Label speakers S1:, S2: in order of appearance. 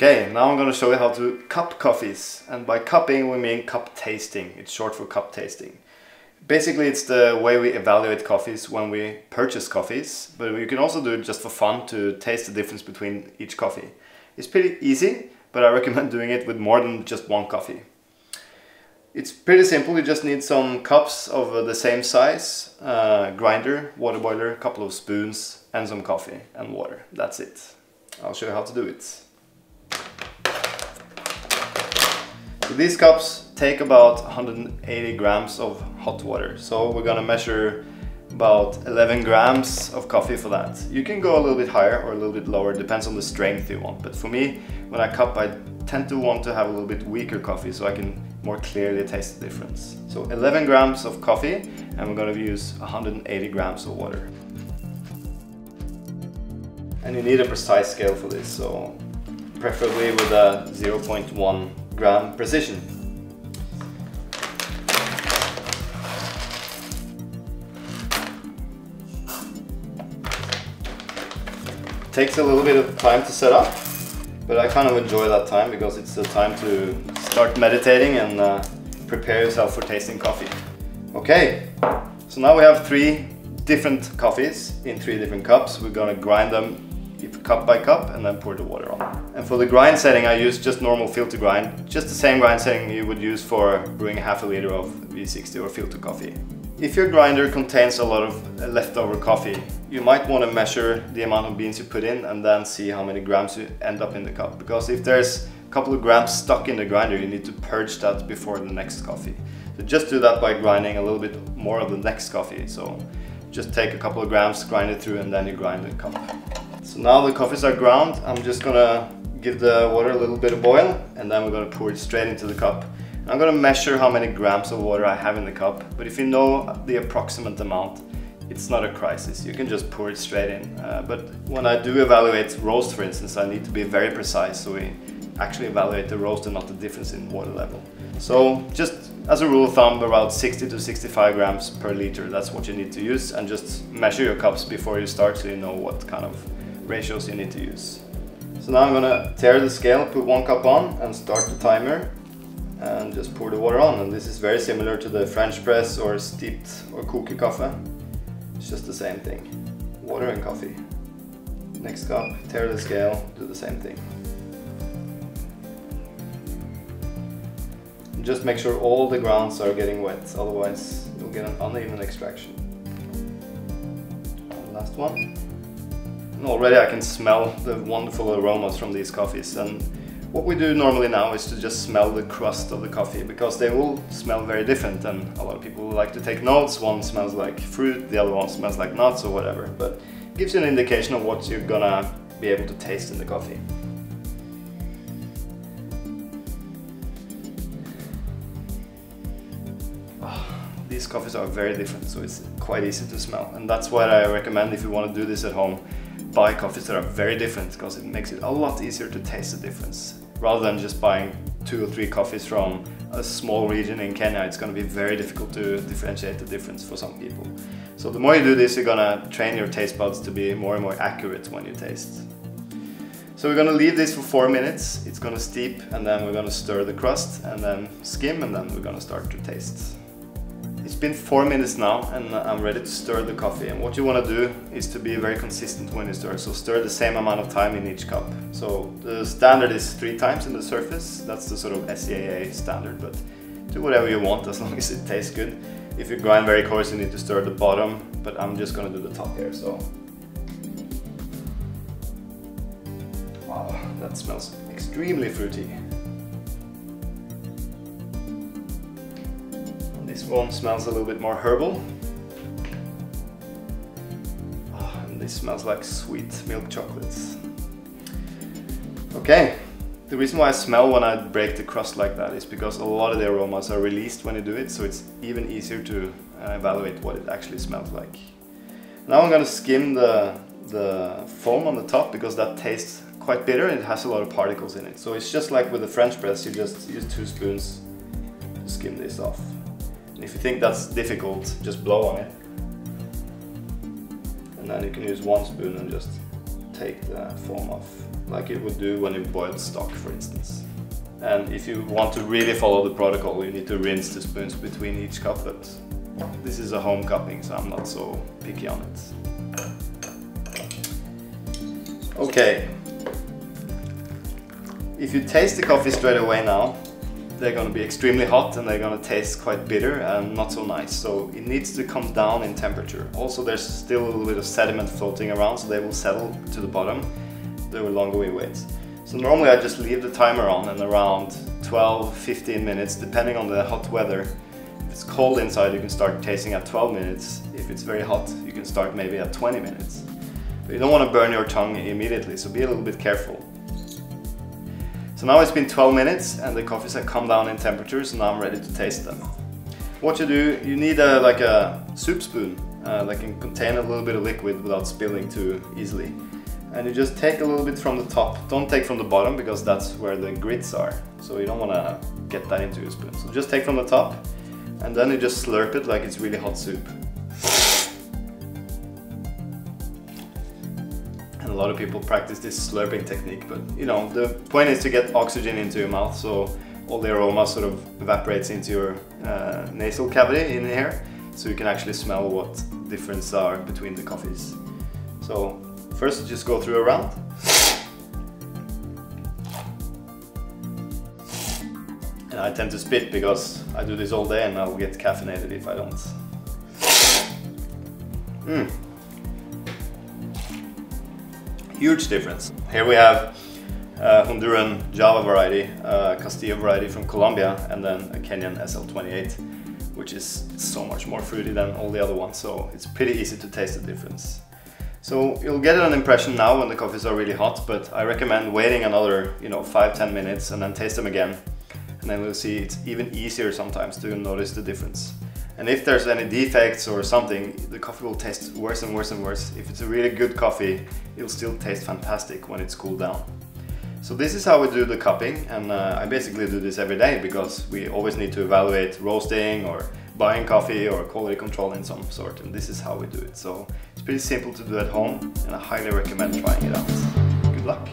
S1: Okay, now I'm going to show you how to cup coffees. And by cupping, we mean cup tasting. It's short for cup tasting. Basically, it's the way we evaluate coffees when we purchase coffees, but you can also do it just for fun to taste the difference between each coffee. It's pretty easy, but I recommend doing it with more than just one coffee. It's pretty simple, you just need some cups of the same size, uh, grinder, water boiler, a couple of spoons, and some coffee and water. That's it. I'll show you how to do it. So these cups take about 180 grams of hot water. So we're gonna measure about 11 grams of coffee for that. You can go a little bit higher or a little bit lower, depends on the strength you want. But for me, when I cup, I tend to want to have a little bit weaker coffee so I can more clearly taste the difference. So 11 grams of coffee and we're gonna use 180 grams of water. And you need a precise scale for this, so preferably with a 0.1 gram precision. takes a little bit of time to set up, but I kind of enjoy that time because it's the time to start meditating and uh, prepare yourself for tasting coffee. Okay, so now we have three different coffees in three different cups. We're gonna grind them cup by cup and then pour the water on. And for the grind setting I use just normal filter grind, just the same grind setting you would use for brewing half a liter of V60 or filter coffee. If your grinder contains a lot of leftover coffee, you might want to measure the amount of beans you put in and then see how many grams you end up in the cup. Because if there's a couple of grams stuck in the grinder, you need to purge that before the next coffee. So just do that by grinding a little bit more of the next coffee. So just take a couple of grams, grind it through and then you grind the cup. So now the coffees are ground, I'm just gonna give the water a little bit of boil and then we're gonna pour it straight into the cup. I'm gonna measure how many grams of water I have in the cup, but if you know the approximate amount, it's not a crisis. You can just pour it straight in. Uh, but when I do evaluate roast, for instance, I need to be very precise so we actually evaluate the roast and not the difference in water level. So just as a rule of thumb, about 60 to 65 grams per liter, that's what you need to use and just measure your cups before you start so you know what kind of ratios you need to use. So now I'm gonna tare the scale, put one cup on and start the timer and just pour the water on. And this is very similar to the French press or steeped or cookie coffee. It's just the same thing. Water and coffee. Next cup, tare the scale, do the same thing. Just make sure all the grounds are getting wet, otherwise you'll get an uneven extraction. Last one. Already I can smell the wonderful aromas from these coffees. And what we do normally now is to just smell the crust of the coffee because they will smell very different and a lot of people like to take notes. One smells like fruit, the other one smells like nuts or whatever. But it gives you an indication of what you're gonna be able to taste in the coffee. Oh, these coffees are very different so it's quite easy to smell and that's what I recommend if you want to do this at home buy coffees that are very different because it makes it a lot easier to taste the difference. Rather than just buying two or three coffees from a small region in Kenya, it's going to be very difficult to differentiate the difference for some people. So the more you do this, you're going to train your taste buds to be more and more accurate when you taste. So we're going to leave this for four minutes. It's going to steep and then we're going to stir the crust and then skim and then we're going to start to taste. It's been four minutes now and I'm ready to stir the coffee. And what you want to do is to be very consistent when you stir. So stir the same amount of time in each cup. So the standard is three times in the surface. That's the sort of SCAA standard, but do whatever you want as long as it tastes good. If you grind very coarse, you need to stir the bottom, but I'm just gonna do the top here, so. Wow, that smells extremely fruity. One smells a little bit more herbal. Oh, and this smells like sweet milk chocolates. Okay, the reason why I smell when I break the crust like that is because a lot of the aromas are released when you do it, so it's even easier to uh, evaluate what it actually smells like. Now I'm gonna skim the, the foam on the top because that tastes quite bitter and it has a lot of particles in it. So it's just like with the French press, you just use two spoons to skim this off. If you think that's difficult, just blow on it. And then you can use one spoon and just take the foam off, like it would do when you boiled stock, for instance. And if you want to really follow the protocol, you need to rinse the spoons between each cup, but this is a home cupping, so I'm not so picky on it. Okay. If you taste the coffee straight away now, they're going to be extremely hot and they're going to taste quite bitter and not so nice. So it needs to come down in temperature. Also there's still a little bit of sediment floating around so they will settle to the bottom the longer we wait. So normally I just leave the timer on and around 12-15 minutes depending on the hot weather. If it's cold inside you can start tasting at 12 minutes. If it's very hot you can start maybe at 20 minutes. But you don't want to burn your tongue immediately so be a little bit careful. So now it's been 12 minutes and the coffees have come down in temperature, so now I'm ready to taste them. What you do, you need a, like a soup spoon uh, that can contain a little bit of liquid without spilling too easily. And you just take a little bit from the top. Don't take from the bottom because that's where the grits are. So you don't want to get that into your spoon. So just take from the top and then you just slurp it like it's really hot soup. Lot of people practice this slurping technique, but you know, the point is to get oxygen into your mouth so all the aroma sort of evaporates into your uh, nasal cavity in here so you can actually smell what difference are between the coffees. So first just go through a round. And I tend to spit because I do this all day and I'll get caffeinated if I don't. Mm huge difference. Here we have a Honduran Java variety, a Castillo variety from Colombia, and then a Kenyan SL28, which is so much more fruity than all the other ones, so it's pretty easy to taste the difference. So you'll get an impression now when the coffees are really hot, but I recommend waiting another, you know, 5-10 minutes and then taste them again. And then we'll see it's even easier sometimes to notice the difference. And if there's any defects or something, the coffee will taste worse and worse and worse. If it's a really good coffee, it'll still taste fantastic when it's cooled down. So this is how we do the cupping and uh, I basically do this every day because we always need to evaluate roasting or buying coffee or quality control in some sort and this is how we do it. So it's pretty simple to do at home and I highly recommend trying it out. Good luck!